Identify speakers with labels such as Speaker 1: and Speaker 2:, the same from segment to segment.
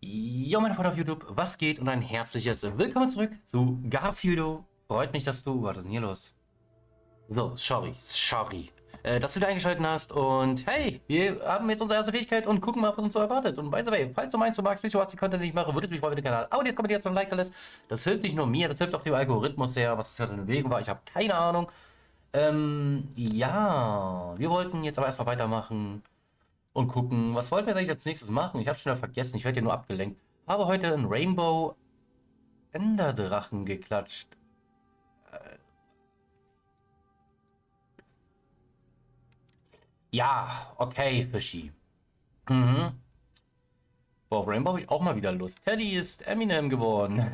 Speaker 1: Jo, meine Freunde auf YouTube, was geht und ein herzliches Willkommen zurück zu Garfieldo. Freut mich, dass du... Was ist denn hier los? So, sorry, sorry, äh, dass du da eingeschaltet hast und hey, wir haben jetzt unsere erste Fähigkeit und gucken mal, was uns so erwartet. Und by the way, falls du meinst, du magst mich, was die Content nicht mache, würde es mich freuen, wenn du den Kanal abonnierst, kommentierst und ein Like da lässt. Das hilft nicht nur mir, das hilft auch dem Algorithmus sehr, was das in Bewegung war. Ich habe keine Ahnung. Ähm, ja, wir wollten jetzt aber erstmal weitermachen und gucken, was wollten wir eigentlich als nächstes machen? Ich habe schon vergessen, ich werde hier nur abgelenkt. Habe heute einen Rainbow Enderdrachen geklatscht. Äh ja, okay, Fischi. Mhm. Boah, auf Rainbow habe ich auch mal wieder Lust. Teddy ist Eminem geworden.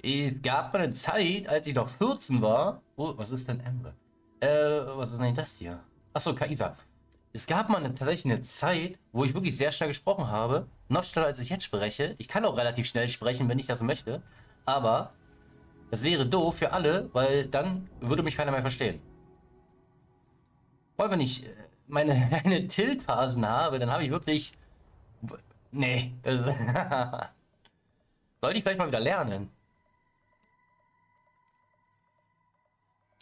Speaker 1: es gab mal eine Zeit, als ich noch 14 war. Oh, was ist denn Emre? Äh, was ist denn das hier? Achso, Kaisa. Es gab mal eine, tatsächlich eine Zeit, wo ich wirklich sehr schnell gesprochen habe. Noch schneller, als ich jetzt spreche. Ich kann auch relativ schnell sprechen, wenn ich das möchte. Aber das wäre doof für alle, weil dann würde mich keiner mehr verstehen. Weil wenn ich äh, meine, meine Tilt-Phasen habe, dann habe ich wirklich... Nee. Sollte ich vielleicht mal wieder lernen.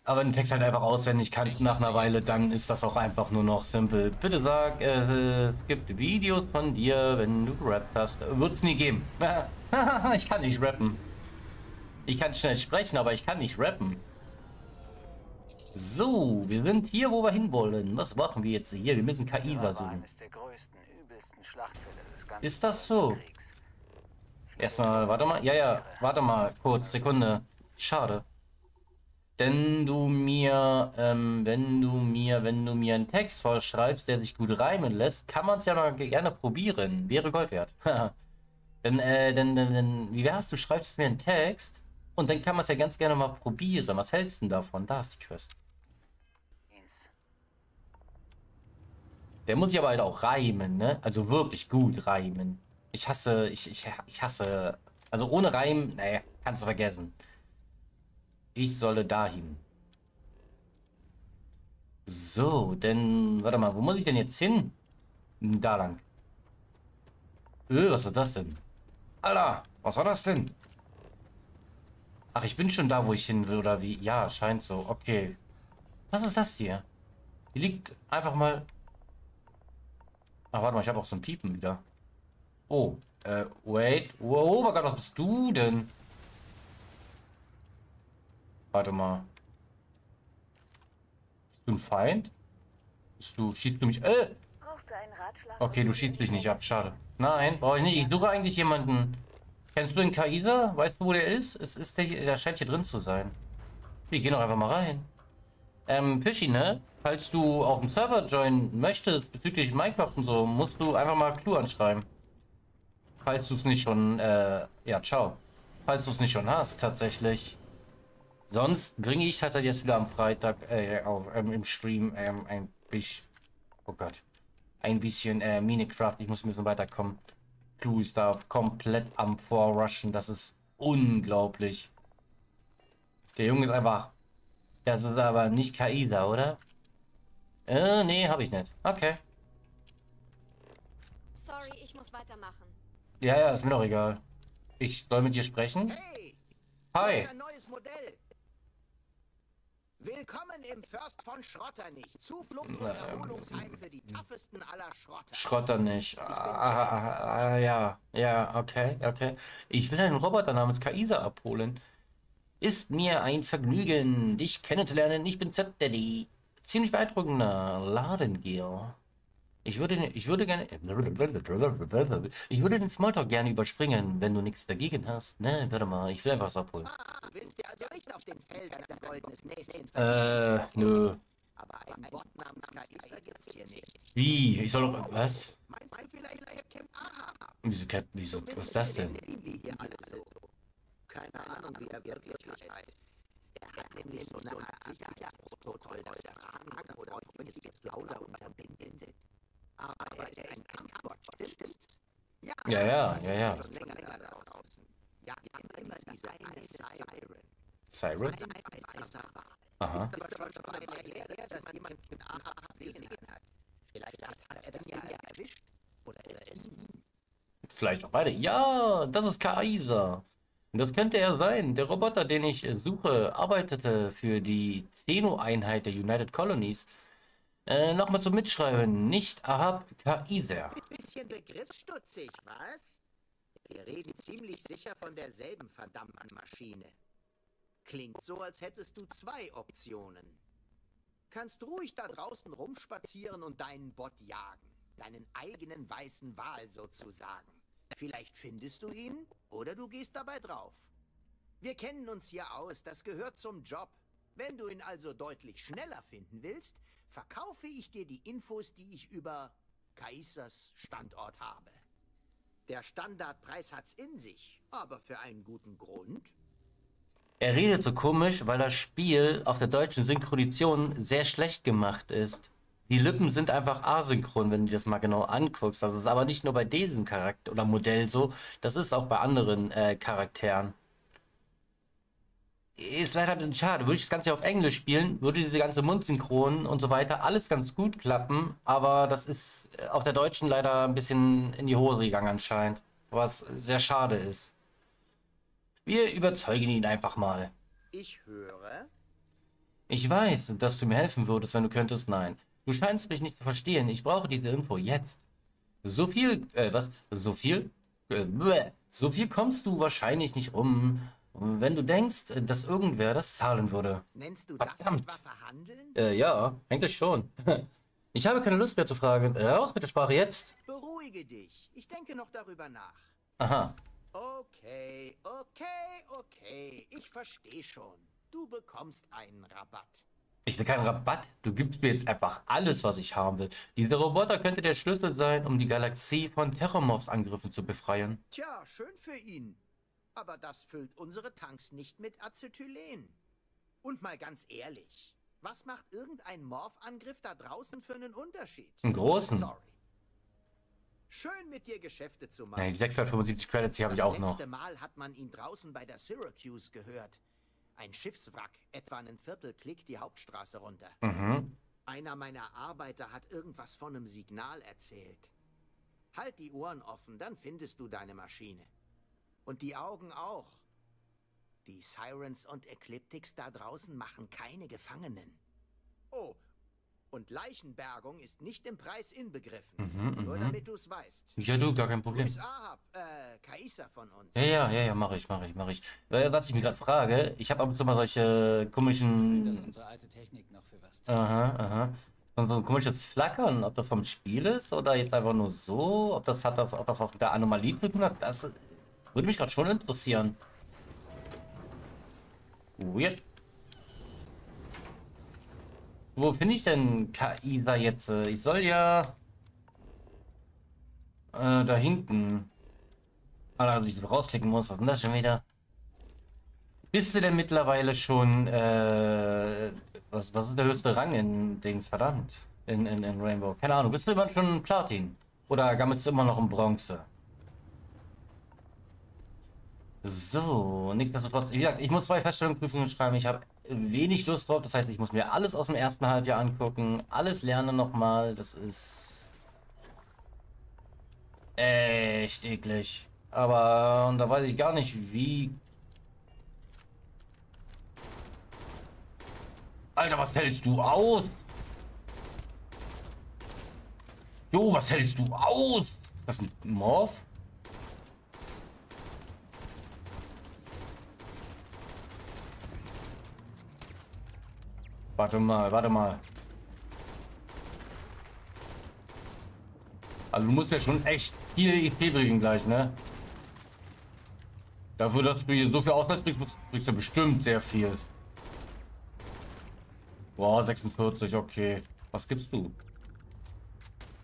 Speaker 1: Aber wenn du Text halt einfach auswendig kannst nach einer Weile, dann ist das auch einfach nur noch simpel. Bitte sag, äh, es gibt Videos von dir, wenn du gerappt hast. Wird es nie geben. ich kann nicht rappen. Ich kann schnell sprechen, aber ich kann nicht rappen. So, wir sind hier, wo wir hinwollen. Was machen wir jetzt hier? Wir müssen Kaisa suchen. Ist das so? Erstmal, warte mal. Ja, ja, warte mal. Kurz, Sekunde. Schade wenn du mir, ähm, wenn du mir, wenn du mir einen Text vorschreibst, der sich gut reimen lässt, kann man es ja mal gerne probieren. Wäre Gold wert. denn, äh, denn, denn, denn, wie wär's, du schreibst mir einen Text und dann kann man es ja ganz gerne mal probieren. Was hältst du denn davon? Da ist die Quest. Der muss sich aber halt auch reimen, ne? Also wirklich gut reimen. Ich hasse, ich, ich, ich hasse, also ohne Reim, naja, kannst du vergessen. Ich solle dahin. So, denn, warte mal, wo muss ich denn jetzt hin? Da lang. Öh, was ist das denn? Alter, was war das denn? Ach, ich bin schon da, wo ich hin will, oder wie? Ja, scheint so. Okay. Was ist das hier? Hier liegt einfach mal... Ach, warte mal, ich habe auch so ein Piepen wieder. Oh, äh, wait. Wow, oh mein Gott, was bist du denn? Warte mal. Bist du ein Feind? Bist du, schießt du mich, äh! Okay, du schießt mich nicht ab, schade. Nein, brauche ich nicht. Ich suche eigentlich jemanden. Kennst du den Kaiser? Weißt du, wo der ist? Es ist der, der scheint hier drin zu sein. Wir gehen doch einfach mal rein. Ähm, Fischi, ne? Falls du auf dem Server joinen möchtest bezüglich Minecraft und so, musst du einfach mal Clue anschreiben. Falls du es nicht schon, äh, ja, ciao. Falls du es nicht schon hast, tatsächlich. Sonst bringe ich halt jetzt wieder am Freitag äh, auf, ähm, im Stream ähm, ein bisschen, oh Gott, ein bisschen äh, Minecraft. Ich muss ein bisschen weiterkommen. Clue ist da komplett am Vorrushen. Das ist unglaublich. Der Junge ist einfach, das ist aber nicht Kaisa, oder? Äh, nee, habe ich nicht. Okay.
Speaker 2: Sorry, ich muss weitermachen.
Speaker 1: Ja, ja, ist mir doch egal. Ich soll mit dir sprechen? Hey! Hi! Ein neues Modell.
Speaker 3: Willkommen im Först von Schrotternich. Zuflucht und Erholungsheim für die toughesten aller Schrotter.
Speaker 1: Schrotternich. Ah, ah, ah, ah, ja, ja, okay, okay. Ich will einen Roboter namens Kaisa abholen. Ist mir ein Vergnügen, dich kennenzulernen. Ich bin Z-Daddy. Ziemlich beeindruckender Ladengel. Ich würde, ich würde gerne, ich würde den Smalltalk gerne überspringen, wenn du nichts dagegen hast. Ne, warte mal, ich will einfach was abholen. Ah, willst du also nicht auf den Feldern ein goldenes Näschen Äh, nö. Aber einen Bot namens Kaiser gibt's hier nicht. Wie? Ich soll doch, was? Meinst du vielleicht Captain Ahab? Wieso, Cap, wieso, was ist das denn?
Speaker 3: Keine Ahnung, wie er wirklich heißt. Er hat nämlich so eine Art Sicherheitsprotokoll, das Fragen oder Freunde jetzt lauter unterbinden sind. Aber er ist ein Kampfgott, stimmt's?
Speaker 1: Ja, ja, ja, ja.
Speaker 3: Ja, immer diese eine Siren.
Speaker 1: Siren? Aha.
Speaker 3: Das ist aber schon mal her, dass jemand mit Ahab gesehen hat. Vielleicht hat er den ja erwischt. Oder ist es...
Speaker 1: vielleicht auch beide. Ja, das ist Kaiser. Das könnte er sein. Der Roboter, den ich suche, arbeitete für die Zeno-Einheit der United Colonies. Äh, nochmal zum Mitschreiben. Nicht Ahab Kaiser.
Speaker 3: Bisschen begriffsstutzig, was? Wir reden ziemlich sicher von derselben verdammten Maschine. Klingt so, als hättest du zwei Optionen. Kannst ruhig da draußen rumspazieren und deinen Bot jagen. Deinen eigenen weißen Wal sozusagen. Vielleicht findest du ihn oder du gehst dabei drauf. Wir kennen uns hier aus, das gehört zum Job. Wenn du ihn also deutlich schneller finden willst, verkaufe ich dir die Infos, die ich über Kaisers Standort habe. Der Standardpreis hat's in sich, aber für einen guten Grund.
Speaker 1: Er redet so komisch, weil das Spiel auf der deutschen Synchronisation sehr schlecht gemacht ist. Die Lippen sind einfach asynchron, wenn du das mal genau anguckst. Das ist aber nicht nur bei diesem Charakter oder Modell so, das ist auch bei anderen äh, Charakteren. Ist leider ein bisschen schade. Würde ich das Ganze auf Englisch spielen, würde diese ganze Mundsynchron und so weiter alles ganz gut klappen, aber das ist äh, auf der deutschen leider ein bisschen in die Hose gegangen anscheinend. Was sehr schade ist. Wir überzeugen ihn einfach mal.
Speaker 3: Ich höre.
Speaker 1: Ich weiß, dass du mir helfen würdest, wenn du könntest. Nein. Du scheinst mich nicht zu verstehen. Ich brauche diese Info jetzt. So viel, äh, was? So viel? Äh, so viel kommst du wahrscheinlich nicht wenn du denkst, dass irgendwer das zahlen würde.
Speaker 3: Nennst du das
Speaker 1: Verdammt.
Speaker 3: etwa verhandeln?
Speaker 1: Äh, ja, eigentlich schon. Ich habe keine Lust mehr zu fragen. Raus mit der Sprache jetzt.
Speaker 3: Beruhige dich. Ich denke noch darüber nach.
Speaker 1: Aha.
Speaker 3: Okay, okay, okay. Ich verstehe schon. Du bekommst einen Rabatt.
Speaker 1: Ich will keinen Rabatt. Du gibst mir jetzt einfach alles, was ich haben will. Dieser Roboter könnte der Schlüssel sein, um die Galaxie von Terrormorphs Angriffen zu befreien.
Speaker 3: Tja, schön für ihn. Aber das füllt unsere Tanks nicht mit Acetylen. Und mal ganz ehrlich, was macht irgendein Morph-Angriff da draußen für einen Unterschied?
Speaker 1: Einen großen.
Speaker 3: Sorry. Schön mit dir Geschäfte zu machen.
Speaker 1: Ja, die 675 Credits, die habe ich
Speaker 3: das
Speaker 1: auch noch.
Speaker 3: letzte Mal hat man ihn draußen bei der Syracuse gehört. Ein Schiffswrack, etwa einen Viertelklick die Hauptstraße runter.
Speaker 1: Mhm.
Speaker 3: Einer meiner Arbeiter hat irgendwas von einem Signal erzählt. Halt die Ohren offen, dann findest du deine Maschine. Und die Augen auch. Die Sirens und Ecliptics da draußen machen keine Gefangenen. Oh, und Leichenbergung ist nicht im Preis inbegriffen.
Speaker 1: Mhm,
Speaker 3: Nur
Speaker 1: mhm.
Speaker 3: damit du's weißt.
Speaker 1: Ja, du, gar kein Problem.
Speaker 3: Ahab, äh, Kaiser von uns.
Speaker 1: Ja, ja, ja, ja, mache ich, mache ich, mache ich. Äh, was ich mir gerade frage, ich habe ab und zu mal solche
Speaker 4: dass
Speaker 1: komischen...
Speaker 4: unsere alte Technik noch für was taugt.
Speaker 1: Aha, aha. So so ein komisches Flackern, ob das vom Spiel ist oder jetzt einfach nur so, ob das hat das, ob das was mit der Anomalie zu tun hat, das würde mich gerade schon interessieren. Weird. Wo finde ich denn Kaisa jetzt? Äh, Ich soll ja äh, da hinten. Ah, dass ich so rausklicken muss. Was ist denn das schon wieder? Bist du denn mittlerweile schon, äh, was, was ist der höchste Rang in Dings, verdammt, in, in, in Rainbow? Keine Ahnung, bist du immer schon Platin? Oder gammelst du immer noch in Bronze? So, nichtsdestotrotz, wie gesagt, ich muss zwei Feststellungsprüfungen schreiben, ich habe wenig Lust drauf, das heißt, ich muss mir alles aus dem ersten Halbjahr angucken, alles lernen nochmal, das ist echt eklig. Aber, und da weiß ich gar nicht, wie Alter, was hältst du aus? Jo, was hältst du aus? Ist das ein Morph? Warte mal, warte mal. Also du musst ja schon echt viel IP bringen gleich, ne? Dafür, dass du hier so viel Ausgleich kriegst, musst- kriegst du bestimmt sehr viel. Boah, 46, okay. Was gibst du?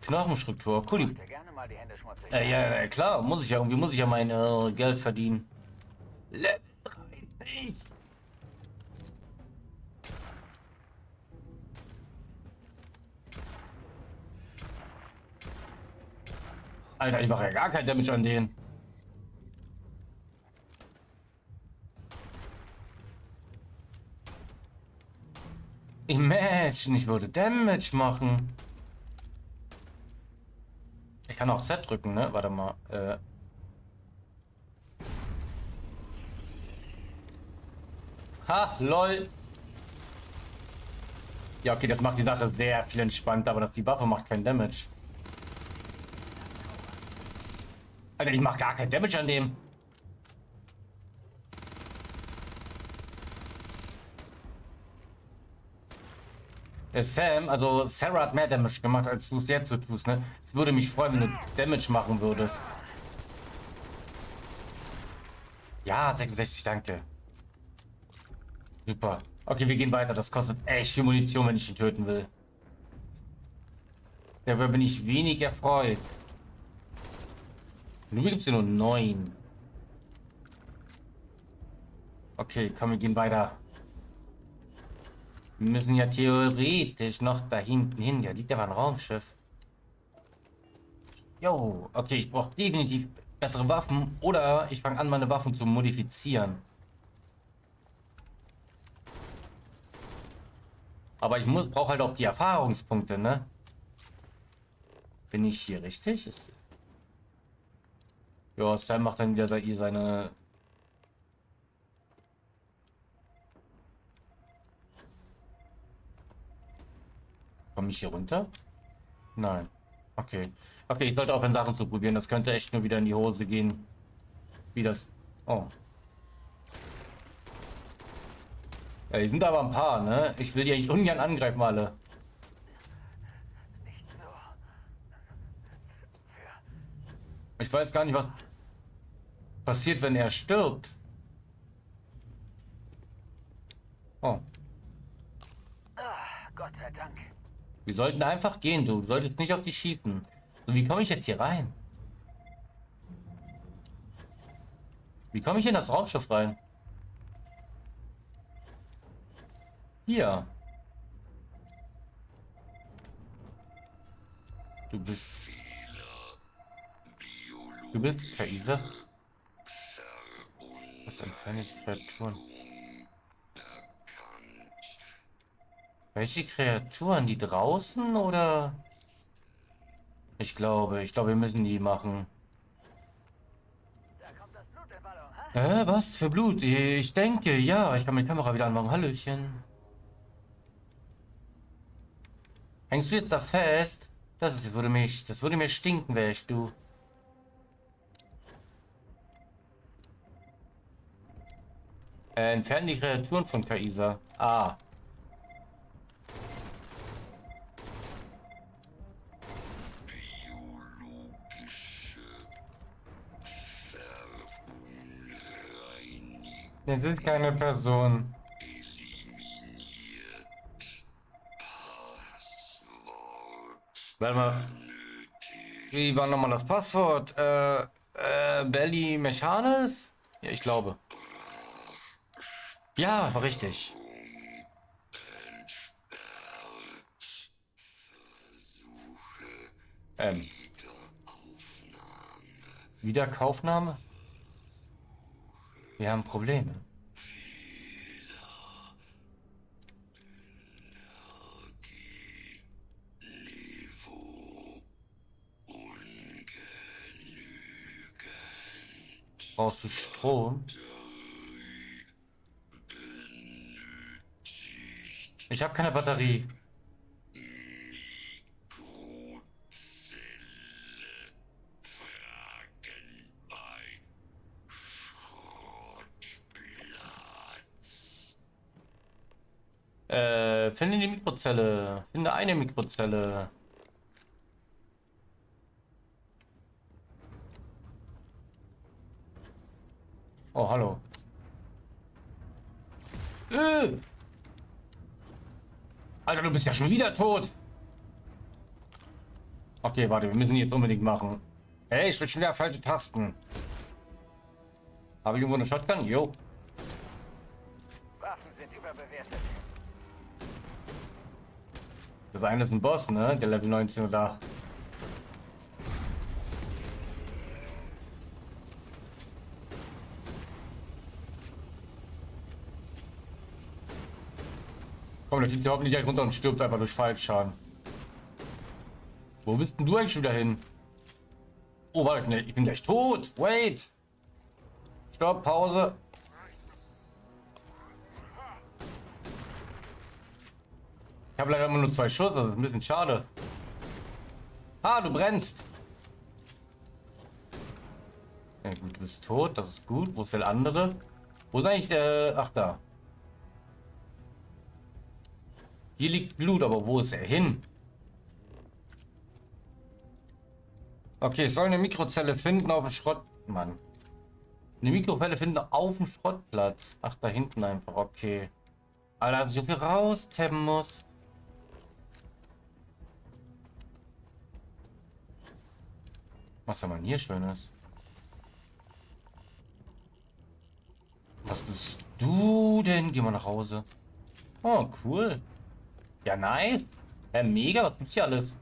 Speaker 1: Knochenstruktur, cool. Äh, ja, ja, klar, muss ich ja, irgendwie muss ich ja mein äh, Geld verdienen. Level 30. Alter, ich mache ja gar kein Damage an denen. Imagine, ich würde Damage machen. Ich kann auch Z drücken, ne? Warte mal. Äh. Ha, lol. Ja, okay, das macht die Sache sehr viel entspannter, aber dass die Waffe macht keinen Damage. Alter, ich mach gar keinen Damage an dem. Der Sam, also Sarah hat mehr Damage gemacht, als du es jetzt so tust, ne? Es würde mich freuen, wenn du Damage machen würdest. Ja, 66, danke. Super. Okay, wir gehen weiter. Das kostet echt viel Munition, wenn ich ihn töten will. Darüber bin ich wenig erfreut. Nur gibt es hier nur neun. Okay, komm, wir gehen weiter. Wir müssen ja theoretisch noch da hinten hin. Ja, liegt aber ein Raumschiff. Jo, okay, ich brauche definitiv bessere Waffen oder ich fange an, meine Waffen zu modifizieren. Aber ich muss brauche halt auch die Erfahrungspunkte, ne? Bin ich hier richtig? Ist ja, Sam macht dann wieder seine Komme ich hier runter? Nein. Okay. Okay, ich sollte aufhören, Sachen zu probieren. Das könnte echt nur wieder in die Hose gehen. Wie das... Oh. Ja, die sind aber ein paar, ne? Ich will die eigentlich ungern angreifen, alle. Ich weiß gar nicht, was passiert, wenn er stirbt. Oh.
Speaker 4: Ah, Gott sei Dank.
Speaker 1: Wir sollten einfach gehen, du. Du solltest nicht auf die schießen. So, wie komme ich jetzt hier rein? Wie komme ich in das Raumschiff rein? Hier. Du bist... Du bist Kaisa? Was entferne die Kreaturen? Welche Kreaturen? Die draußen oder? Ich glaube, ich glaube, wir müssen die machen. Äh, was für Blut? Ich denke, ja. Ich kann meine Kamera wieder anmachen. Hallöchen. Hängst du jetzt da fest? Das ist, würde mich, das würde mir stinken, wärst du. Äh, entfernen die Kreaturen von Kaisa. Ah. Es ist keine Person. Warte mal. Wie war nochmal das Passwort? Äh, äh, Belly Mechanis? Ja, ich glaube. Ja, war richtig. Ähm. Wiederkaufnahme? Wir haben Probleme. Brauchst du Strom? Ich habe keine Batterie. Äh, finde die Mikrozelle. Finde eine Mikrozelle. Oh, hallo. Äh. Alter, du bist ja schon wieder tot. Okay, warte, wir müssen jetzt unbedingt machen. Hey, ich will schon wieder falsche Tasten. Habe ich irgendwo eine Shotgun? Jo. Das eine ist ein Boss, ne? Der Level 19 oder. Komm, der geht hier hoffentlich gleich runter und stirbt einfach durch Fallschaden. Wo bist denn du eigentlich schon wieder hin? Oh, warte, ne, ich bin gleich tot. Wait. Stopp, Pause. Ich habe leider immer nur zwei Schuss, das ist ein bisschen schade. Ah, du brennst. Ja, gut, du bist tot, das ist gut. Wo ist der andere? Wo ist eigentlich der... Ach, da. Hier liegt Blut, aber wo ist er hin? Okay, ich soll eine Mikrozelle finden auf dem Schrott... Mann. Eine Mikrozelle finden auf dem Schrottplatz. Ach, da hinten einfach. Okay. Alter, so viel raustappen muss. Was soll man hier Schönes? Was bist du denn? Geh mal nach Hause. Oh, cool. Ja, nice. Ja, mega. Was gibt's hier alles?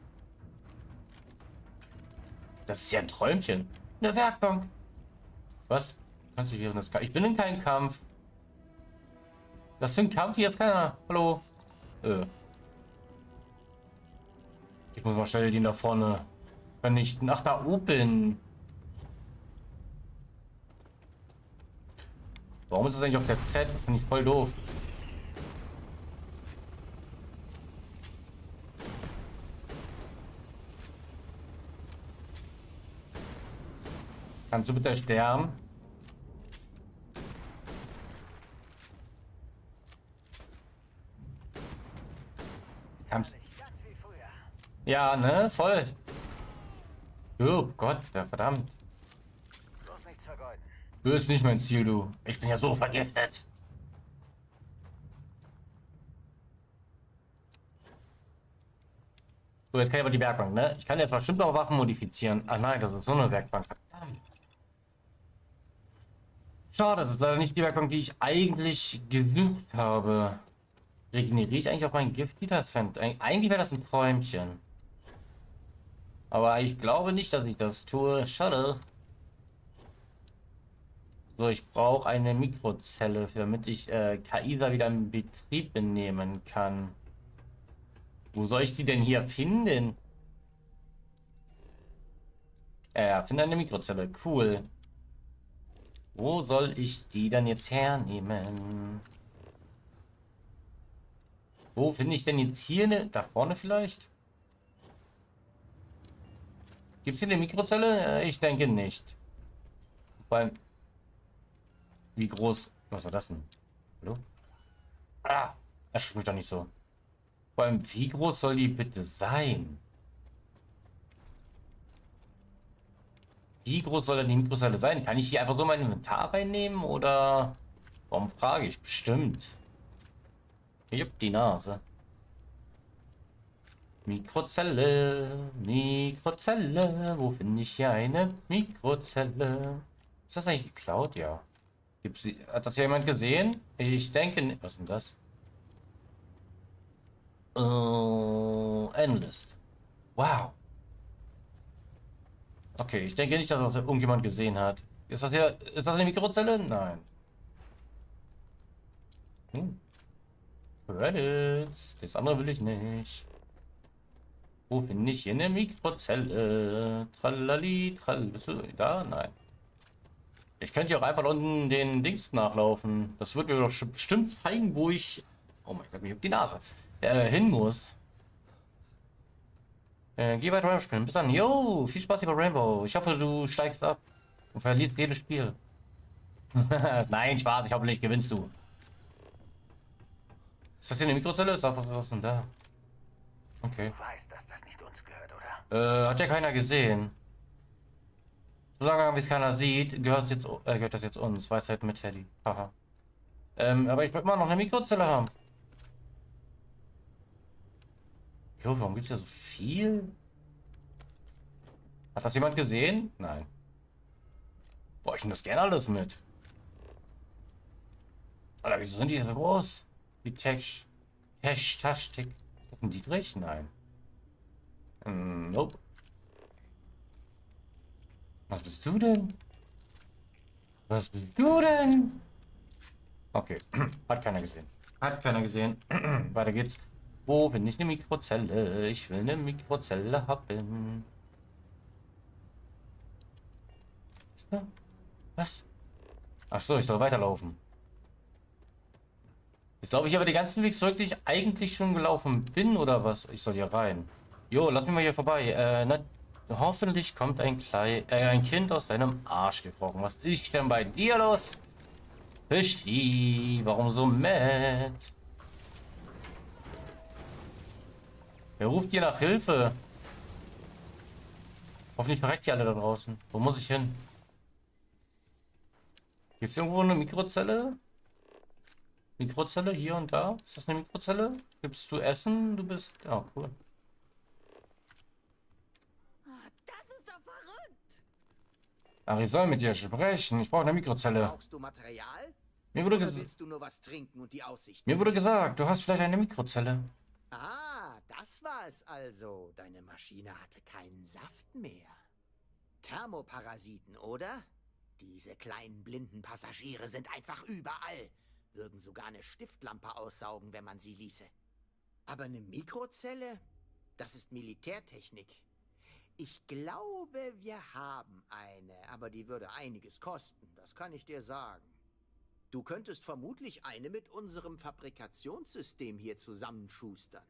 Speaker 1: Das ist ja ein Träumchen. Eine Werkbank. Was? Kannst du in das Kampf? Ich bin in keinem Kampf. Das ein Kampf, hier ist keiner. Hallo. Äh. Ich muss mal schnell die da vorne vernichten. Ach, da oben. Warum ist das eigentlich auf der Z? Das finde ich voll doof. Kannst du bitte sterben? Ja, ne? Voll. Oh Gott, ja, verdammt. Du bist nicht mein Ziel, du. Ich bin ja so vergiftet. So, jetzt kann ich aber die Werkbank, ne? Ich kann jetzt bestimmt auch Waffen modifizieren. Ah nein, das ist so eine Werkbank. Verdammt. Schade, das ist leider nicht die Werkbank, die ich eigentlich gesucht habe. Regeneriere ich eigentlich auch mein Gift wieder? Eigentlich wäre das ein Träumchen. Aber ich glaube nicht, dass ich das tue. Schade. So, ich brauche eine Mikrozelle, damit ich äh, Kaisa wieder in Betrieb nehmen kann. Wo soll ich die denn hier finden? Äh, finde eine Mikrozelle. Cool. Wo soll ich die dann jetzt hernehmen? Wo finde ich denn jetzt hier eine? Da vorne vielleicht? Gibt es hier eine Mikrozelle? Äh, ich denke nicht. Vor allem, wie groß... Was war das denn? Hallo? Ah, erschreckt mich doch nicht so. Vor allem, wie groß soll die bitte sein? Wie groß soll denn die Mikrozelle sein? Kann ich die einfach so in mein Inventar reinnehmen oder... Warum frage ich? Bestimmt. Hab die Nase. Mikrozelle, Mikrozelle. Wo finde ich hier eine Mikrozelle? Ist das eigentlich geklaut? Ja. Gibt's, hat das jemand gesehen? Ich denke... Was ist denn das? Uh, Endlist. Wow. Okay, ich denke nicht, dass das irgendjemand gesehen hat. Ist das hier... Ist das eine Mikrozelle? Nein. Hm. Credits. Das andere will ich nicht. Wo finde ich hier eine Mikrozelle? Tralali, tralali. Da? Nein. Ich könnte hier auch einfach unten den Dings nachlaufen. Das wird mir doch bestimmt zeigen, wo ich... Oh mein Gott, mir die Nase. Äh, hin muss. Äh, geh weiter Rainbow spielen. Bis dann. Yo, viel Spaß über Rainbow. Ich hoffe, du steigst ab und verlierst jedes Spiel. Nein, Spaß. Ich hoffe, nicht gewinnst du. Ist das hier eine Mikrozelle? Was, was ist denn da? Okay.
Speaker 4: Du weißt, dass das nicht uns gehört, oder?
Speaker 1: Äh, hat ja keiner gesehen. Solange wie es keiner sieht, gehört jetzt äh, gehört das jetzt uns. Weisheit mit Teddy. Haha. Ähm, aber ich will immer noch eine Mikrozelle haben. Jo, warum gibt es ja so viel? Hat das jemand gesehen? Nein. Boah, ich nehme das gerne alles mit. Alter, wieso sind die so groß? Die Tech. Tech, Tastik. Sind die Dietrich? Nein. Mm, nope. Was bist du denn? Was bist du denn? Okay. Hat keiner gesehen. Hat keiner gesehen. Weiter geht's. Wo bin ich eine Mikrozelle? Ich will eine Mikrozelle haben. Was? Ach so, ich soll weiterlaufen. Jetzt glaube ich aber den ganzen Weg zurück, den ich eigentlich schon gelaufen bin, oder was? Ich soll hier rein. Jo, lass mich mal hier vorbei. Äh, na, hoffentlich kommt ein, Klei äh, ein Kind aus deinem Arsch gekrochen. Was ist denn bei dir los? Fischi, warum so mad? Wer ruft dir nach Hilfe? Hoffentlich verreckt ihr alle da draußen. Wo muss ich hin? Gibt es irgendwo eine Mikrozelle? Mikrozelle hier und da? Ist das eine Mikrozelle? Gibst du Essen? Du bist... Ja, oh, cool.
Speaker 2: Das ist doch verrückt.
Speaker 1: Ach, ich soll mit dir sprechen. Ich brauche eine Mikrozelle.
Speaker 3: Brauchst du Material?
Speaker 1: Mir wurde,
Speaker 3: Oder
Speaker 1: ges
Speaker 3: willst du nur was trinken und die Aussicht?
Speaker 1: mir wurde gesagt, du hast vielleicht eine Mikrozelle.
Speaker 3: Ah, das war es also. Deine Maschine hatte keinen Saft mehr. Thermoparasiten, oder? Diese kleinen blinden Passagiere sind einfach überall. Würden sogar eine Stiftlampe aussaugen, wenn man sie ließe. Aber eine Mikrozelle? Das ist Militärtechnik. Ich glaube, wir haben eine, aber die würde einiges kosten, das kann ich dir sagen. Du könntest vermutlich eine mit unserem Fabrikationssystem hier zusammenschustern.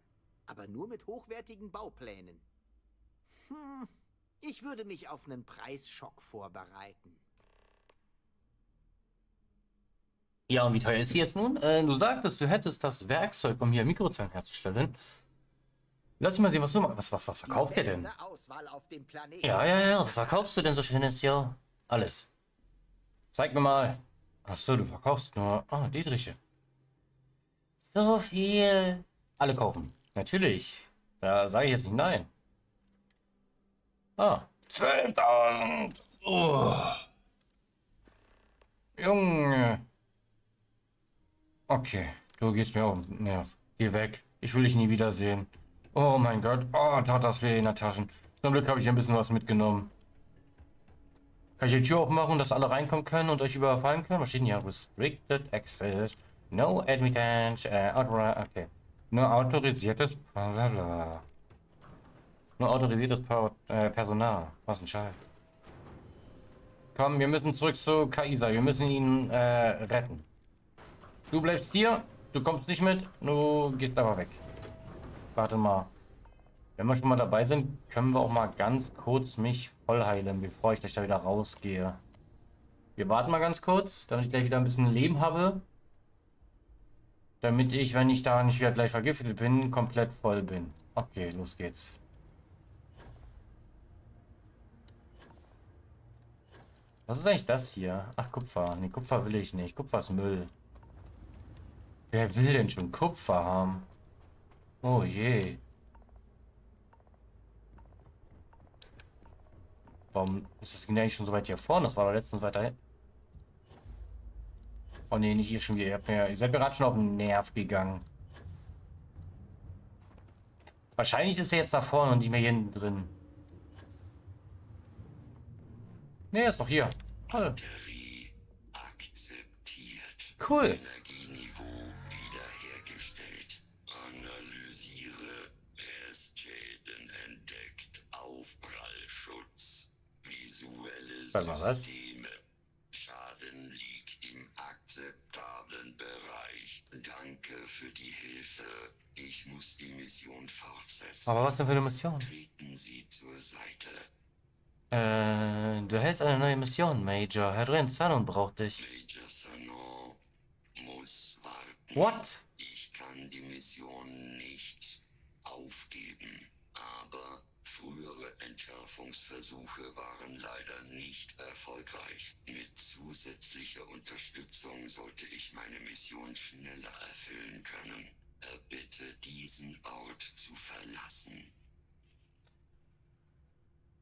Speaker 3: Aber nur mit hochwertigen Bauplänen. Hm, ich würde mich auf einen Preisschock vorbereiten.
Speaker 1: Ja, und wie teuer ist sie jetzt nun? Äh, du sagtest, du hättest das Werkzeug, um hier Mikrozellen herzustellen. Lass mich mal sehen, was du machst. Was, was, was verkauft ihr denn? Ja, ja, ja. Was verkaufst du denn so schönes? Ja, alles. Zeig mir mal. Achso, du verkaufst nur... Ah, Dietriche. So viel. Alle kaufen. Natürlich. Da sage ich jetzt nicht nein. Ah, 12.000. Oh. Junge. Okay, du gehst mir auf den Nerv. Geh weg. Ich will dich nie wiedersehen. Oh mein Gott. Oh, tat das weh in der Taschen. Zum Glück habe ich ein bisschen was mitgenommen. Kann ich die Tür aufmachen, dass alle reinkommen können und euch überfallen können? Denn hier? Restricted Access. No admittance. Äh, okay. Nur autorisiertes. Blablabla. Nur autorisiertes pa äh, Personal. Was ein Scheiß. Komm, wir müssen zurück zu Kaisa. Wir müssen ihn äh, retten. Du bleibst hier. Du kommst nicht mit. Du gehst aber weg. Warte mal. Wenn wir schon mal dabei sind, können wir auch mal ganz kurz mich voll heilen, bevor ich gleich da wieder rausgehe. Wir warten mal ganz kurz, damit ich gleich wieder ein bisschen Leben habe. Damit ich, wenn ich da nicht wieder gleich vergiftet bin, komplett voll bin. Okay, los geht's. Was ist eigentlich das hier? Ach, Kupfer. Nee, Kupfer will ich nicht. Kupfer ist Müll. Wer will denn schon Kupfer haben? Oh je. Warum ist das Ding eigentlich schon so weit hier vorne? Das war doch letztens weiter hin. Oh ne, nicht ihr schon wieder. Ihr, habt mir, ihr seid mir gerade schon auf den Nerv gegangen. Wahrscheinlich ist er jetzt da vorne und nicht mehr hinten drin. Ne, er ist doch hier. Toll. Cool. Warte mal, was?
Speaker 5: Schaden liegt im akzeptablen Bereich. Danke für die Hilfe. Ich muss die Mission fortsetzen.
Speaker 1: Aber was denn für eine Mission?
Speaker 5: Treten Sie zur Seite.
Speaker 1: Äh, du hältst eine neue Mission, Major. Herr Renzano braucht dich.
Speaker 5: Major Sanon muss warten.
Speaker 1: What?
Speaker 5: Ich kann die Mission nicht aufgeben, aber frühere Entschärfungsversuche waren leider nicht erfolgreich. Mit zusätzlicher Unterstützung sollte ich meine Mission schneller erfüllen können. Erbitte diesen Ort zu verlassen.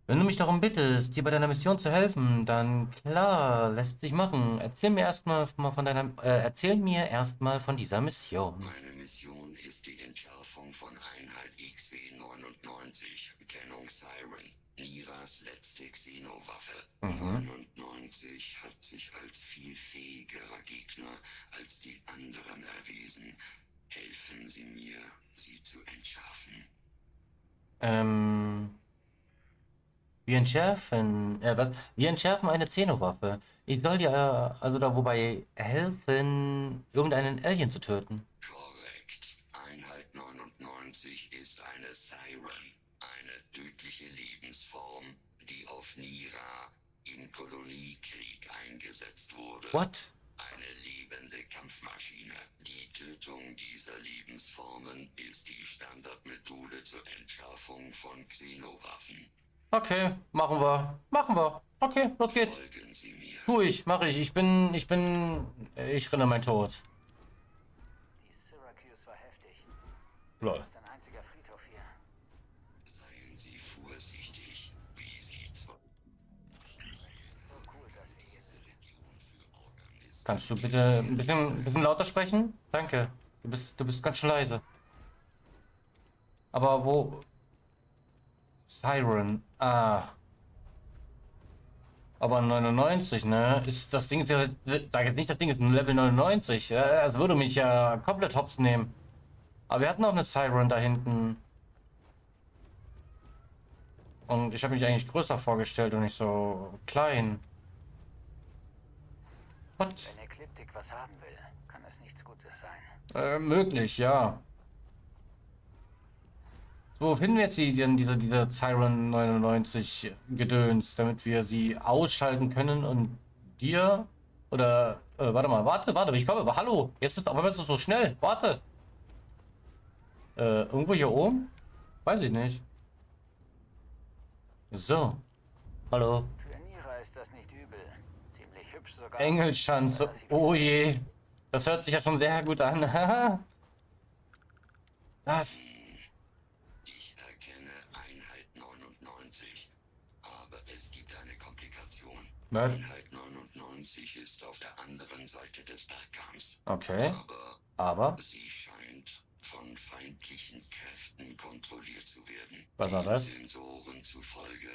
Speaker 1: Wenn du mich darum bittest, dir bei deiner Mission zu helfen, dann klar, lässt sich machen. Erzähl mir erstmal mal von deiner, äh, erzähl mir erstmal von dieser Mission.
Speaker 5: Meine Mission ist die Entschärfung von Einheit XW99, Kennung Siren, Niras letzte Xenowaffe. 99 hat sich als viel fähigerer Gegner als die anderen erwiesen. Helfen Sie mir, sie zu entschärfen.
Speaker 1: Ähm, Wir entschärfen, äh, was? Wir entschärfen eine Xenowaffe. Ich soll ja, also da wobei helfen, irgendeinen Alien zu töten.
Speaker 5: Korrekt. Einheit 99 ist eine Siren, eine tödliche Lebensform, die auf Nira im Koloniekrieg eingesetzt wurde.
Speaker 1: What?
Speaker 5: Eine lebende Kampfmaschine. Die Tötung dieser Lebensformen ist die Standardmethode zur Entschärfung von Xenowaffen.
Speaker 1: Okay, machen wir. Machen wir. Okay, los geht's.
Speaker 5: Folgen Sie mir.
Speaker 1: Tu ich, mache ich. Ich bin, ich bin, ich renne mein Tod.
Speaker 4: Die Syracuse war heftig.
Speaker 1: Lol.
Speaker 4: Das ist ein einziger Friedhof hier.
Speaker 5: Seien Sie vorsichtig, wie Sie zur
Speaker 4: So cool, dass wir hier sind.
Speaker 5: Religion für Organisten
Speaker 1: Kannst du bitte ein bisschen, ein bisschen lauter sprechen? Danke. Du bist, du bist ganz schön leise. Aber wo? Siren. Ah. Aber 99, ne? Ist das Ding. Sag jetzt nicht, das Ding ist ein Level 99. Ja, Das würde mich ja komplett hops nehmen. Aber wir hatten auch eine Siren da hinten. Und ich habe mich eigentlich größer vorgestellt und nicht so klein. What?
Speaker 4: Wenn Ekliptik was haben will, kann es nichts Gutes sein.
Speaker 1: Äh, möglich, ja. So, wo finden wir jetzt die, denn diese, diese Siren 99 Gedöns, damit wir sie ausschalten können und dir oder äh, warte mal, warte, warte, ich komme, hallo, jetzt bist du auf einmal bist du so schnell, warte. Äh, irgendwo hier oben? Weiß ich nicht. So. Hallo.
Speaker 4: Für Nira ist das nicht übel. Ziemlich hübsch sogar.
Speaker 1: Engelschanze. Oh je. Das hört sich ja schon sehr gut an. das.
Speaker 5: Ich erkenne Einheit 99, aber es gibt eine Komplikation.
Speaker 1: Was?
Speaker 5: Einheit 99 ist auf der anderen Seite des Bergkamms.
Speaker 1: Okay.
Speaker 5: Aber
Speaker 1: Aber.
Speaker 5: sie scheint von feindlichen Kräften kontrolliert zu werden.
Speaker 1: Was war das?
Speaker 5: Sensoren zufolge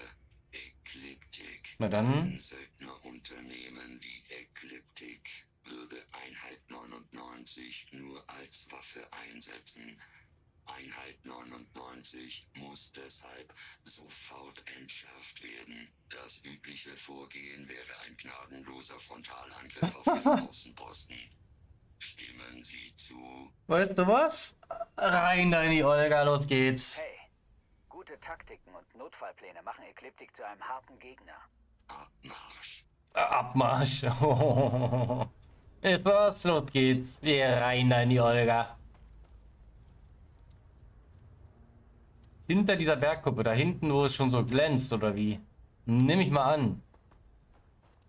Speaker 5: Ekliptik.
Speaker 1: Na dann.
Speaker 5: Ein Söldnerunternehmen wie Ekliptik würde Einheit 99 nur als Waffe einsetzen. Einheit 99 muss deshalb sofort entschärft werden. Das übliche Vorgehen wäre ein gnadenloser Frontalangriff auf ihren Außenposten. Stimmen Sie zu?
Speaker 1: Weißt du was? Rein da in die Olga, los geht's.
Speaker 4: Hey, gute Taktiken und Notfallpläne machen Ekliptik zu einem harten Gegner.
Speaker 5: Abmarsch.
Speaker 1: Abmarsch. Ist was? Los geht's. Wir rein da in die Olga. Hinter dieser Bergkuppe, da hinten, wo es schon so glänzt, oder wie? Nimm ich mal an.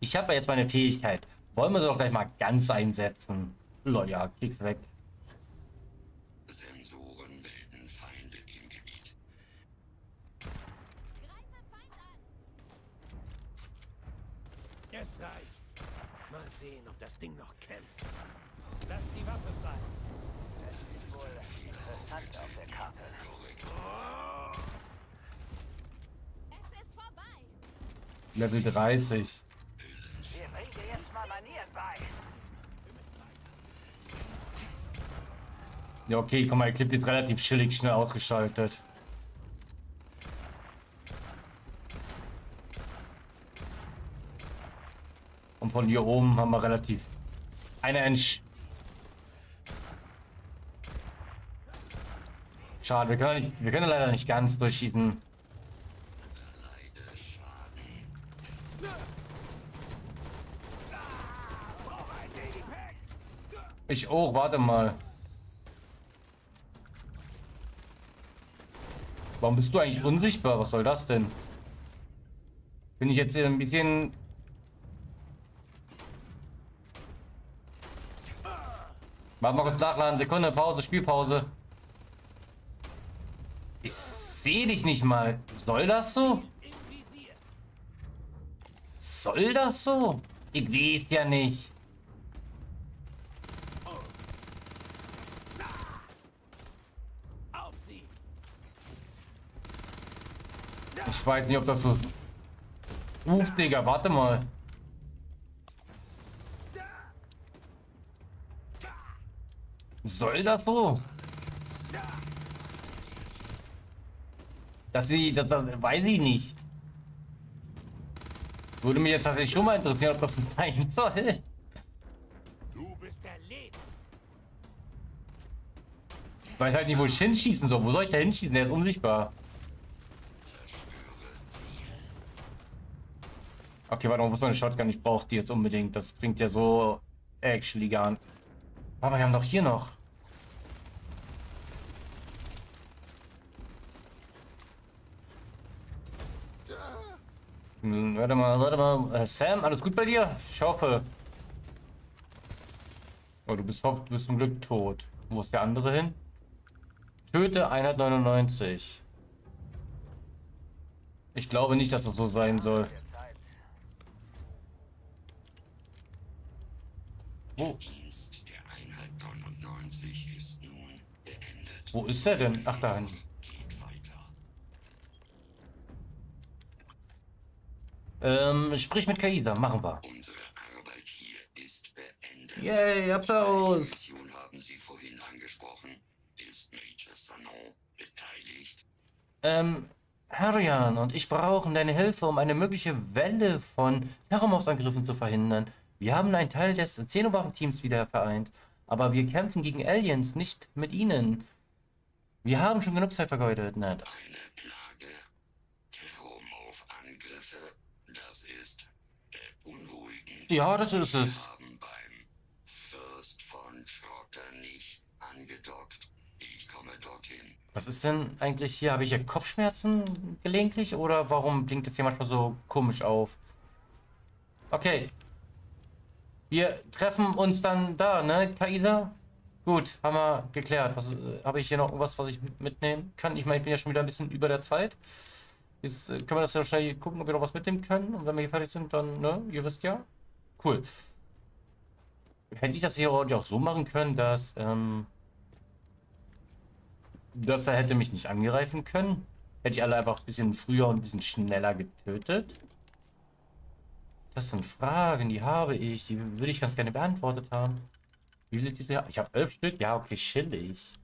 Speaker 1: Ich habe ja jetzt meine Fähigkeit. Wollen wir sie doch gleich mal ganz einsetzen. Lol, ja, krieg's weg.
Speaker 5: Sensoren melden Feinde im Gebiet.
Speaker 6: Es reicht. Mal sehen, ob das Ding noch kämpft. Lass die Waffe frei.
Speaker 4: Das ist wohl interessant auf der Karte.
Speaker 2: Es ist vorbei.
Speaker 1: Level 30.
Speaker 4: Wir bringen dir jetzt mal Manieren bei.
Speaker 1: Ja, okay, guck mal, der Clip ist relativ chillig schnell ausgeschaltet. Und von hier oben haben wir relativ eine Entsch... Schade, wir können, nicht, wir können leider nicht ganz durchschießen. Ich auch, warte mal. Warum bist du eigentlich unsichtbar? Was soll das denn? Bin ich jetzt ein bisschen... Warte mal kurz nachladen. Sekunde, Pause, Spielpause. Ich sehe dich nicht mal. Soll das so? Soll das so? Ich weiß ja nicht. Ich weiß nicht, ob das so... Uff, Digga, warte mal. Soll das so? Dass sie, das, das weiß ich nicht. Würde mich jetzt tatsächlich schon mal interessieren, ob das sein soll.
Speaker 6: Du bist erledigt.
Speaker 1: Ich weiß halt nicht, wo ich hinschießen soll. Wo soll ich da hinschießen? Der ist unsichtbar. Okay, warte mal, muss meine Shotgun? Ich brauche die jetzt unbedingt. Das bringt ja so actually gar nicht. Aber wir haben doch hier noch. Hm, warte mal, warte mal. Äh, Sam, alles gut bei dir? Ich hoffe. Oh, du bist, du bist zum Glück tot. Wo ist der andere hin? Töte 199. Ich glaube nicht, dass das so sein soll.
Speaker 4: Zeit.
Speaker 1: Wo,
Speaker 5: Dienst der Einheit 99 ist nun beendet.
Speaker 1: Wo ist er denn? Ach, da hinten. Ähm, sprich mit Kaisa. Machen wir.
Speaker 5: Unsere Arbeit hier ist beendet.
Speaker 1: Yay, Applaus.
Speaker 5: Mission haben Sie vorhin angesprochen. Ist Major Sanon beteiligt?
Speaker 1: Ähm, Harrian und ich brauchen deine Hilfe, um eine mögliche Welle von Terrormobsangriffen zu verhindern. Wir haben einen Teil des Xenowaffen-Teams wieder vereint, aber wir kämpfen gegen Aliens, nicht mit ihnen. Wir haben schon genug Zeit vergeudet. Das.
Speaker 5: Eine Plage? Terrormorph-Angriffe? Das ist beunruhigend.
Speaker 1: Ja, das ist es.
Speaker 5: Wir haben beim First von Shorter nicht angedockt. Ich komme dorthin.
Speaker 1: Was ist denn eigentlich hier? Habe ich hier Kopfschmerzen gelegentlich oder warum blinkt es hier manchmal so komisch auf? Okay. Wir treffen uns dann da, ne, Kaisa? Gut, haben wir geklärt. Was, äh, habe ich hier noch irgendwas, was ich mit- mitnehmen kann? Ich meine, ich bin ja schon wieder ein bisschen über der Zeit. Jetzt äh, können wir das ja schnell gucken, ob wir noch was mitnehmen können. Und wenn wir hier fertig sind, dann, ne, ihr wisst ja. Cool. Hätte ich das hier auch so machen können, dass, ähm, dass er hätte mich nicht angreifen können. Hätte ich alle einfach ein bisschen früher und ein bisschen schneller getötet. Das sind Fragen, die habe ich. Die würde ich ganz gerne beantwortet haben. Viele Titel? Ich habe elf Stück. Ja, okay, chillig.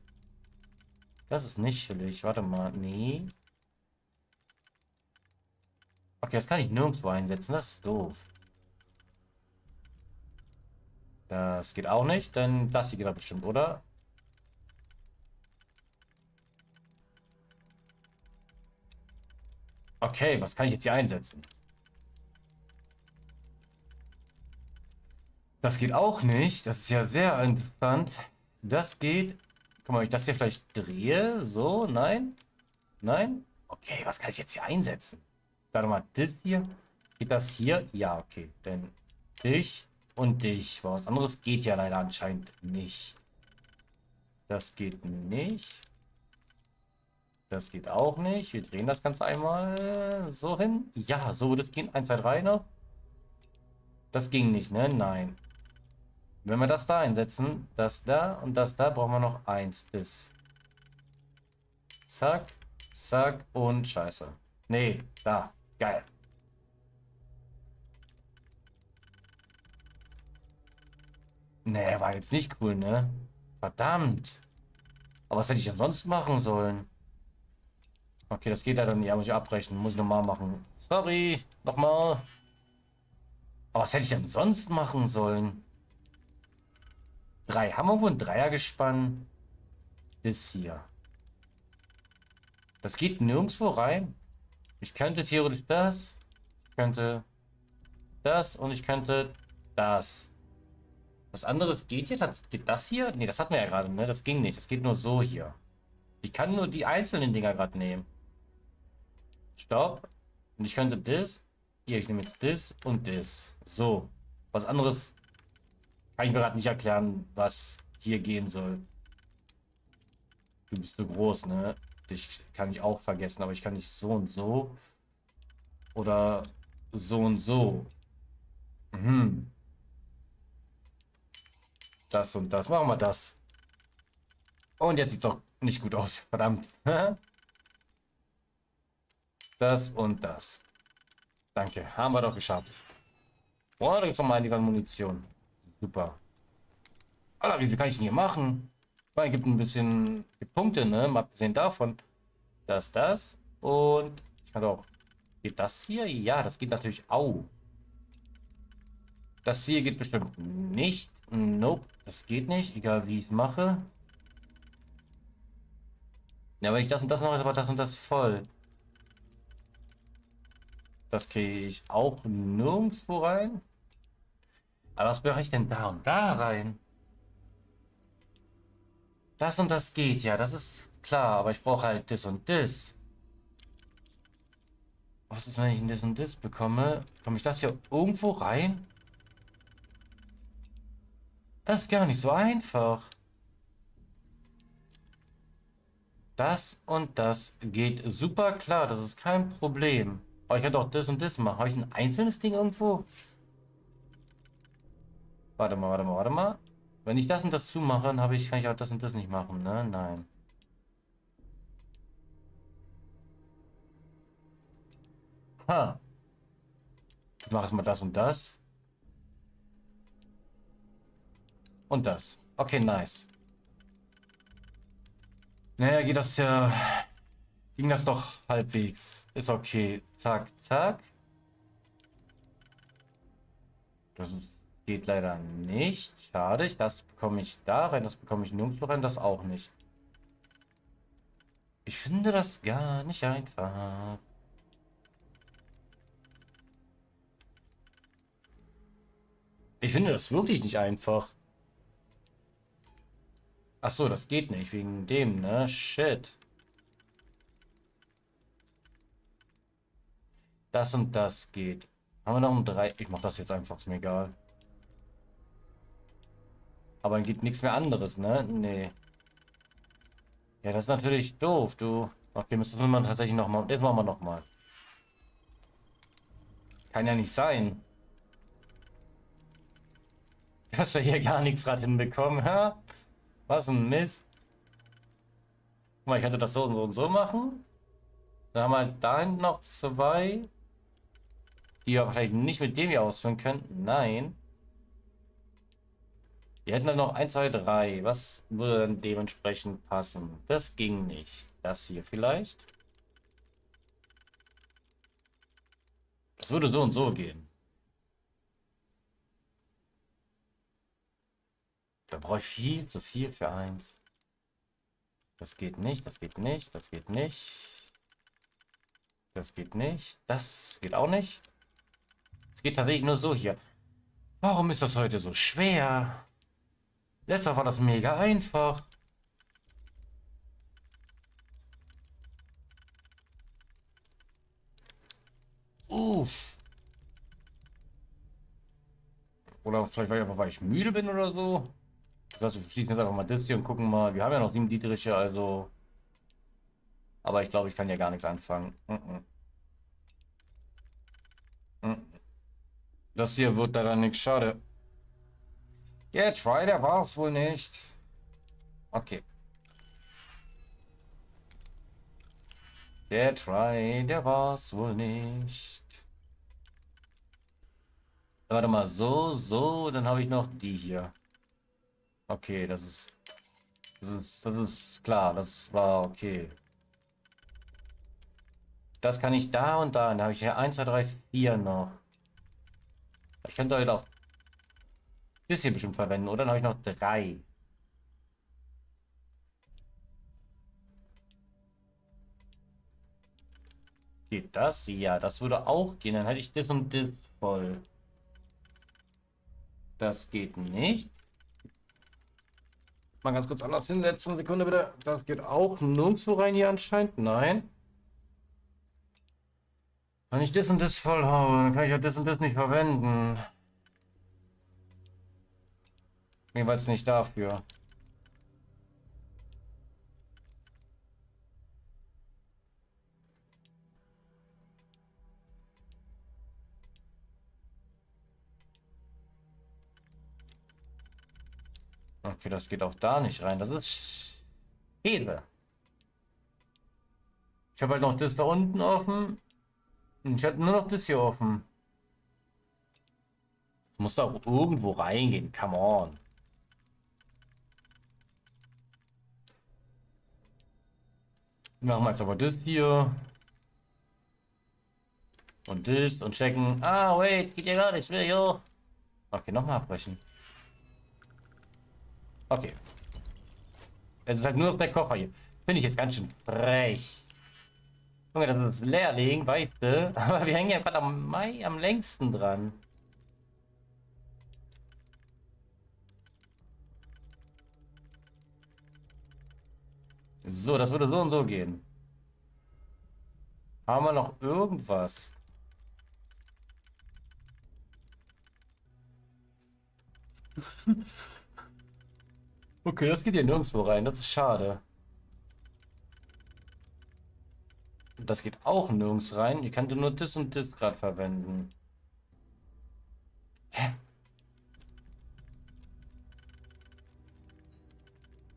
Speaker 1: Das ist nicht chillig. Warte mal. Nee. Okay, das kann ich nirgendwo einsetzen. Das ist doof. Das geht auch nicht. Dann das hier geht aber bestimmt, oder? Okay, was kann ich jetzt hier einsetzen? Das geht auch nicht. Das ist ja sehr interessant. Das geht. Guck mal, ich das hier vielleicht drehe. So, nein. Nein. Okay, was kann ich jetzt hier einsetzen? Warte mal, das hier. Geht das hier? Ja, okay. Denn dich und dich. Was anderes geht ja leider anscheinend nicht. Das geht nicht. Das geht auch nicht. Wir drehen das Ganze einmal so hin. Ja, so würde es gehen. 1, 2, 3 noch. Das ging nicht, ne? Nein. Wenn wir das da einsetzen, das da und das da, brauchen wir noch eins. Das. Zack, zack und scheiße. Nee, da. Geil. Nee, war jetzt nicht cool, ne? Verdammt. Aber was hätte ich denn sonst machen sollen? Okay, das geht ja dann nicht. Ja, muss ich abbrechen. Muss ich nochmal machen. Sorry. Nochmal. Aber was hätte ich denn sonst machen sollen? Drei. Haben wir wohl ein Dreier gespannt? Das hier. Das geht nirgendwo rein. Ich könnte theoretisch das. Ich könnte das und ich könnte das. Was anderes geht hier? Das, geht das hier? Ne, das hatten wir ja gerade, ne? Das ging nicht. Das geht nur so hier. Ich kann nur die einzelnen Dinger gerade nehmen. Stopp. Und ich könnte das. Hier, ich nehme jetzt das und das. So. Was anderes kann ich mir gerade nicht erklären, was hier gehen soll. Du bist so groß, ne? Dich kann ich auch vergessen, aber ich kann nicht so und so. Oder so und so. Mhm. Das und das. Machen wir das. Und jetzt sieht es doch nicht gut aus. Verdammt. Das und das. Danke. Haben wir doch geschafft. Boah, da gibt es nochmal an Munition. Super. Alter, wie viel kann ich denn hier machen? Weil gibt ein bisschen Punkte, ne? Mal abgesehen davon. Das, das. Und ich kann auch. Geht das hier? Ja, das geht natürlich auch. Das hier geht bestimmt nicht. Nope, das geht nicht, egal wie ich es mache. Ja, wenn ich das und das mache, ist aber das und das voll. Das kriege ich auch nirgendwo rein. Aber was mache ich denn da und da rein? Das und das geht ja, das ist klar, aber ich brauche halt das und das. Was ist, wenn ich das und das bekomme? Komme ich das hier irgendwo rein? Das ist gar nicht so einfach. Das und das geht super klar, das ist kein Problem. Aber ich kann doch das und das machen. Habe ich ein einzelnes Ding irgendwo? Warte mal, warte mal, warte mal. Wenn ich das und das zumache, dann habe ich, kann ich auch das und das nicht machen, ne? Nein. Ha. Ich mache erstmal das und das. Und das. Okay, nice. Naja, geht das ja... Ging das doch halbwegs. Ist okay. Zack, zack. Das geht leider nicht. Schade. Das bekomme ich da rein. Das bekomme ich nirgendwo rein. Das auch nicht. Ich finde das gar nicht einfach. Ich finde das wirklich nicht einfach. Ach so, das geht nicht wegen dem, ne? Shit. Das und das geht. Haben wir noch ein drei? Ich mache das jetzt einfach, ist mir egal. Aber dann geht nichts mehr anderes, ne? Nee. Ja, das ist natürlich doof, du. Okay, müssen wir tatsächlich noch mal. Jetzt machen wir noch mal. Kann ja nicht sein. Dass wir hier gar nichts gerade hinbekommen, ha? Was ein Mist. Guck mal, ich könnte das so und so und so machen. Dann haben wir halt da hinten noch zwei, die wir wahrscheinlich nicht mit dem hier ausführen könnten. Nein. Wir hätten dann noch 1, 2, 3. Was würde dann dementsprechend passen? Das ging nicht. Das hier vielleicht. Das würde so und so gehen. Da brauche ich viel zu viel für eins. Das geht nicht, das geht nicht, das geht nicht. Das geht nicht. Das geht auch nicht. Es geht tatsächlich nur so hier. Warum ist das heute so schwer? Letzter war das mega einfach. Uff. Oder vielleicht weil ich, einfach, weil ich müde bin oder so. Das heißt, wir schließen jetzt einfach mal das hier und gucken mal. Wir haben ja noch sieben Dietriche, also. Aber ich glaube, ich kann ja gar nichts anfangen. Das hier wird da dann nichts. Schade. Ja, Try, der war es wohl nicht. Okay. Der Try, der war es wohl nicht. Warte mal, so, so, dann habe ich noch die hier. Okay, das ist, das ist, das ist klar, das war okay. Das kann ich da und da. Dann habe ich hier 1, 2, 3, 4 noch. Ich könnte halt auch das hier bestimmt verwenden, oder? Dann habe ich noch drei. Geht das? Ja, das würde auch gehen. Dann hätte ich das und das voll. Das geht nicht mal ganz kurz anders hinsetzen. Sekunde bitte. Das geht auch nirgendwo rein hier anscheinend. Nein. Wenn ich das und das voll habe, dann kann ich ja das und das nicht verwenden. Jedenfalls nicht dafür. Okay, das geht auch da nicht rein. Das ist Käse. Ich habe halt noch das da unten offen. Und ich hatte nur noch das hier offen. Das muss doch irgendwo reingehen. Come on. Machen wir jetzt aber das hier. Und das und checken. Ah, wait, geht ja gar nichts mehr, jo. Okay, nochmal abbrechen. Okay. Es ist halt nur noch der Koffer hier. Finde ich jetzt ganz schön frech. Junge, das ist Leerling, weißt du? Aber wir hängen ja gerade am Mai am längsten dran. So, das würde so und so gehen. Haben wir noch irgendwas? okay, das geht hier nirgendwo rein. Das ist schade. Das geht auch nirgends rein. Ich kann nur das und das gerade verwenden. Hä?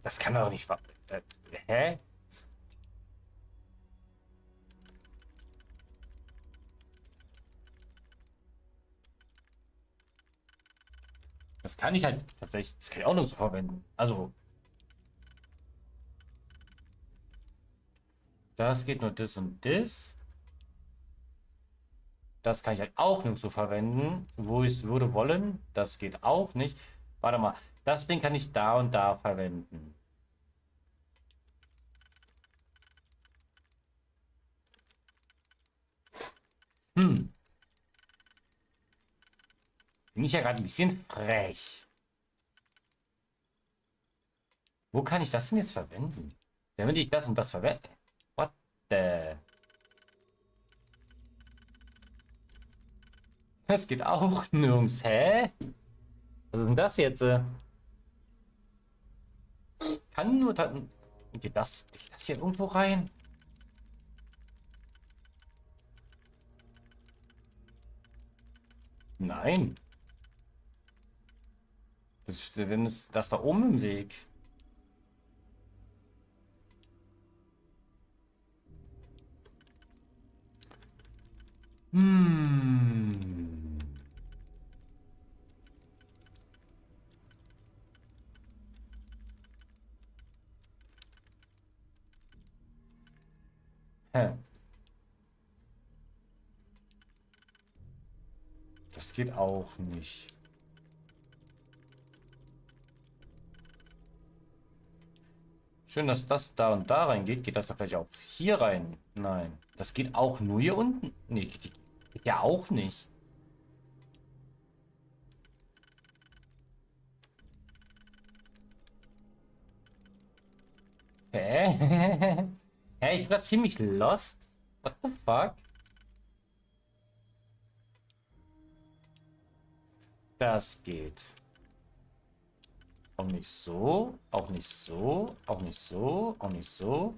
Speaker 1: Das kann doch nicht wahr. Hä? Das kann ich halt tatsächlich, das kann ich auch noch so verwenden. Also. Das geht nur das und das. Das kann ich halt auch nicht so verwenden, wo ich es würde wollen. Das geht auch nicht. Warte mal, das Ding kann ich da und da verwenden. Hm. Bin ich ja gerade ein bisschen frech. Wo kann ich das denn jetzt verwenden? Damit ich das und das verwende. What the... Das geht auch nirgends. Hä? Was ist denn das jetzt? Kann nur. Geht das, geht das hier irgendwo rein? Nein. Das, wenn es das da oben im Weg. Hm. Hä? Das geht auch nicht. Schön, dass das da und da reingeht. Geht das doch gleich auch hier rein? Nein. Das geht auch nur hier unten? Nee, geht, geht ja auch nicht. Hä? Hä, ich bin gerade ziemlich lost. What the fuck? Das geht. Auch nicht so, auch nicht so, auch nicht so, auch nicht so.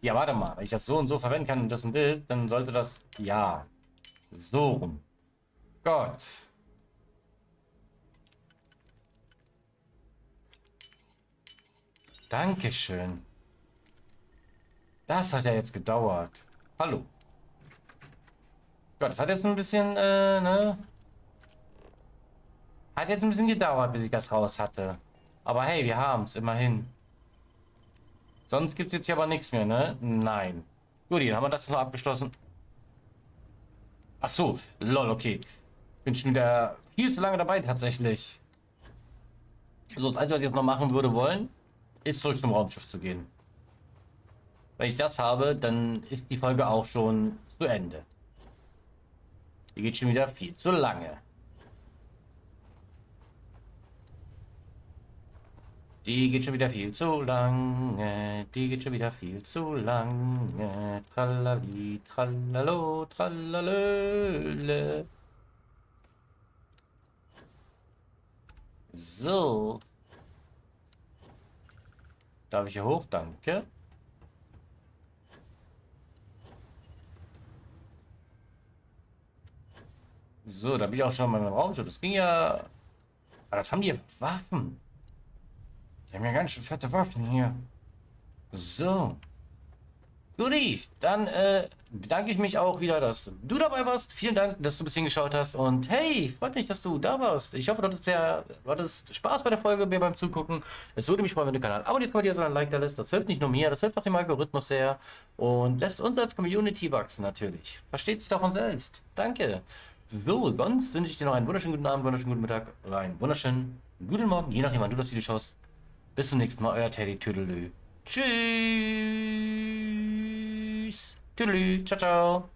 Speaker 1: Ja, warte mal. Wenn ich das so und so verwenden kann und das und das, dann sollte das... Ja. So rum. Gott. Dankeschön. Das hat ja jetzt gedauert. Hallo. Gott, das hat jetzt ein bisschen, äh, ne? Hat jetzt ein bisschen gedauert, bis ich das raus hatte. Aber hey, wir haben es immerhin. Sonst gibt es jetzt hier aber nichts mehr, ne? Nein. Gut, dann haben wir das noch abgeschlossen. Ach so, lol, okay. Bin schon wieder viel zu lange dabei tatsächlich. So, das Einzige, was ich jetzt noch machen würde wollen, ist zurück zum Raumschiff zu gehen. Wenn ich das habe, dann ist die Folge auch schon zu Ende. Die geht schon wieder viel zu lange. Die geht schon wieder viel zu lange, die geht schon wieder viel zu lange. Tralali, tralalo, tralalöle. So. Darf ich hier hoch? Danke. So, da bin ich auch schon mal im Raumschiff. Das ging ja... Aber ah, das haben die Waffen. Die haben ja ganz schön fette Waffen hier. So. Guti, dann äh, bedanke ich mich auch wieder, dass du dabei warst. Vielen Dank, dass du ein bisschen geschaut hast. Und hey, freut mich, dass du da warst. Ich hoffe, du hattest, sehr, du hattest Spaß bei der Folge, mir beim Zugucken. Es würde mich freuen, wenn du den Kanal abonnierst, kommentierst oder ein Like da lässt. Das hilft nicht nur mir, das hilft auch dem Algorithmus sehr. Und lässt uns als Community wachsen, natürlich. Versteht sich doch von selbst. Danke. So, sonst wünsche ich dir noch einen wunderschönen guten Abend, wunderschönen guten Mittag oder einen wunderschönen guten Morgen, je nachdem, wann du das Video schaust. Bis zum nächsten Mal, euer Teddy Tüdelü. Tschüss. Tüdelü. Ciao, ciao.